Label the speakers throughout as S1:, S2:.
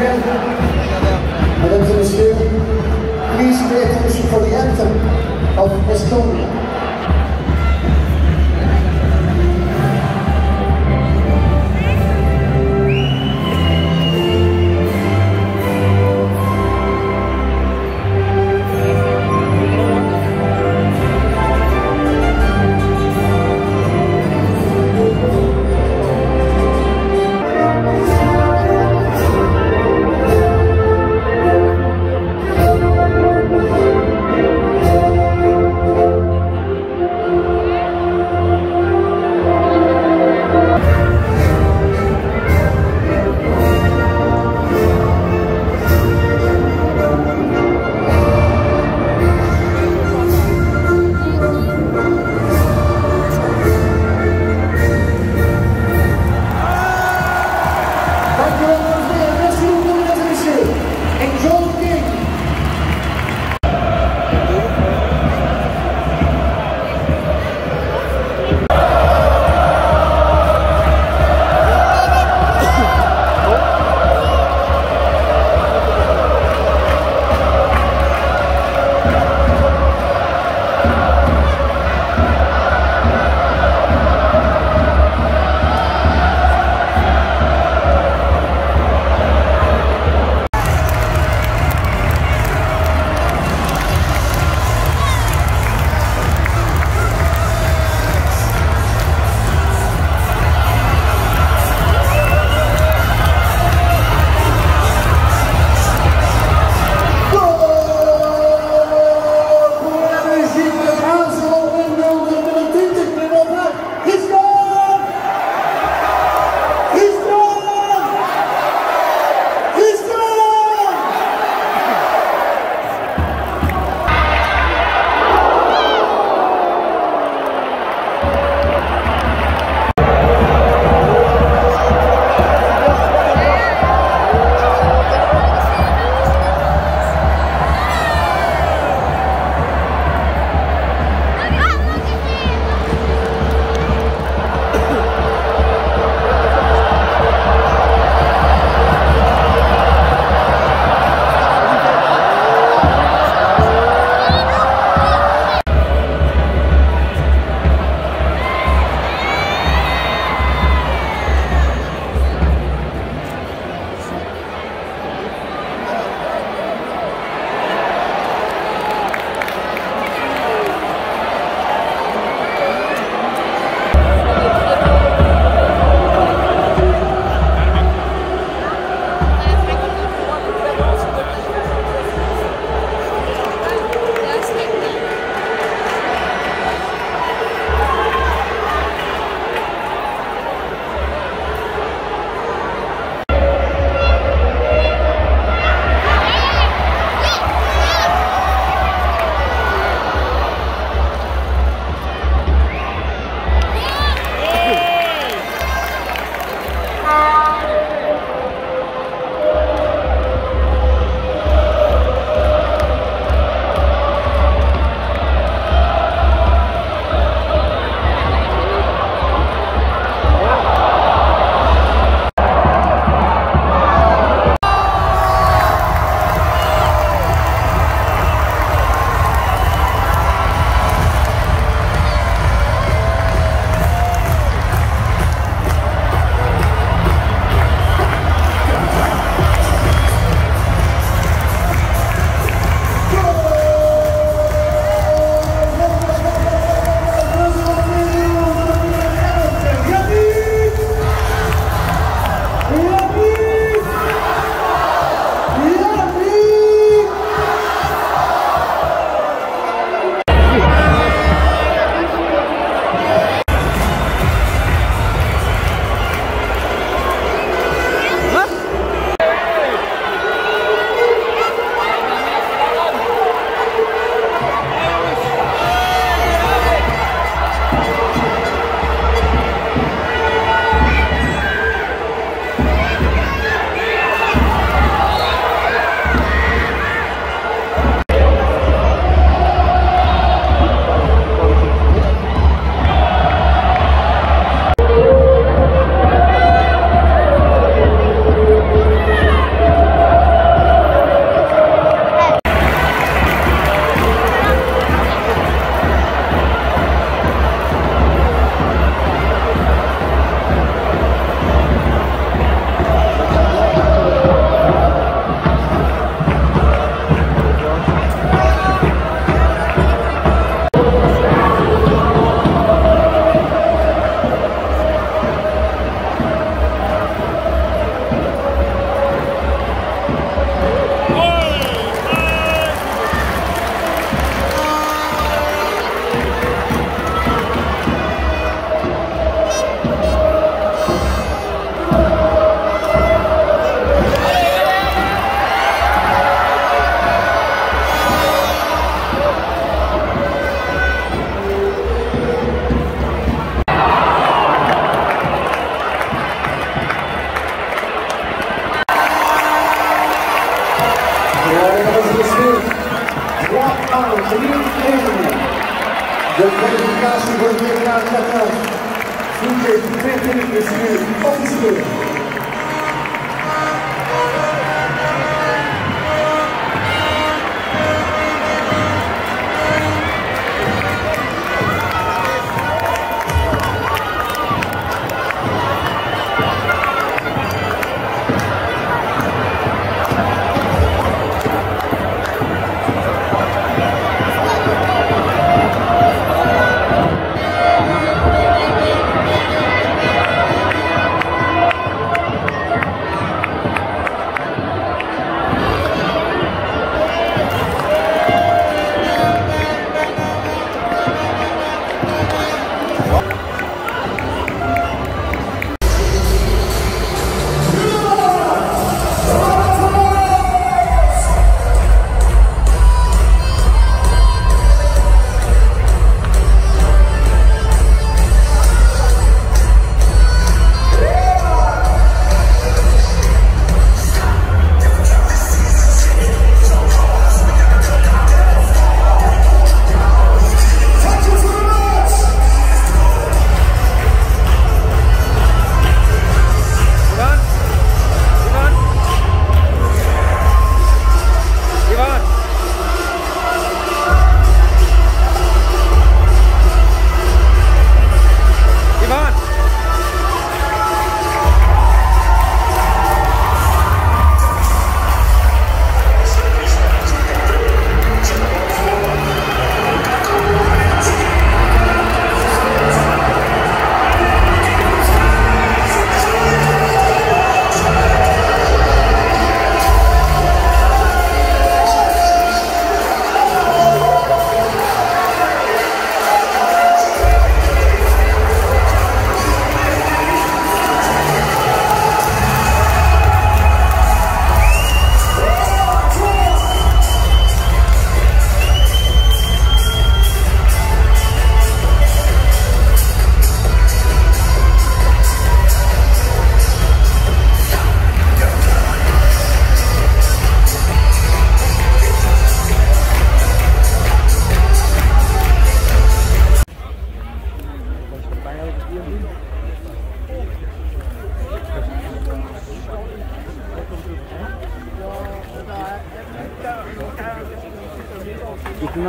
S1: heren. En dan een misschien, please pay a for the anthem of Estonia. Beslist. Wat al drie trainingen. De kwalificatie voor het WK Qatar. Voetje 22 is nu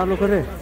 S2: चार लोग कर रहे हैं?